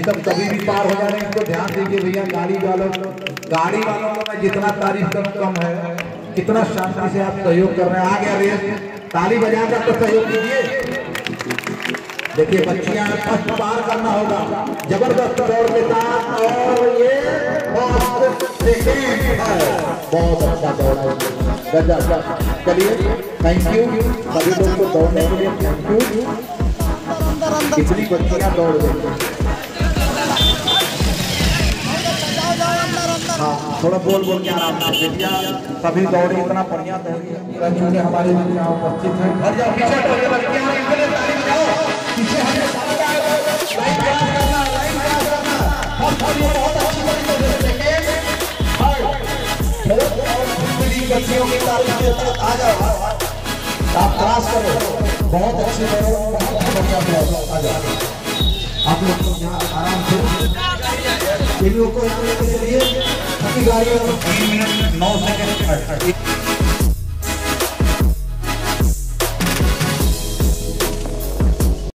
सब कभी भी पार हो जा रहे हैं इनको ध्यान दीजिए भैया, गाड़ी वालों गाड़ी वालों को जितना तारीफ़ करूँ कम है, कितना शांति से आप सहयोग कर रहे हैं। आ गया रेस, ताली बजाकर तो सहयोग कीजिए। देखिए, बच्चियाँ, फ़र्स्ट पार करना होगा। ज़बरदस्त दौड़ के साथ, और ये बहुत अच्छा दौड़ा है। गजब चलिए थैंक यू सभी लोग को दौड़ने के लिए थैंक यू कितनी बच्चियाँ दौड़ रही हाँ थोड़ा बोल बोल के आराम से बेटिया सभी दौड़े, इतना बढ़िया दौड़ी। हमारे यहाँ उपस्थित है। पीछे दौड़े बच्चियों की ताली के साथ आ जाओ। आप क्रॉस करो। बहुत अच्छी करो बहुत बढ़िया करो आ जाओ। आप लोग तो यहाँ आराम से इन लोग को यहाँ लेके चलिए अपनी गाड़ी तीन मिनट, नौ सेकंड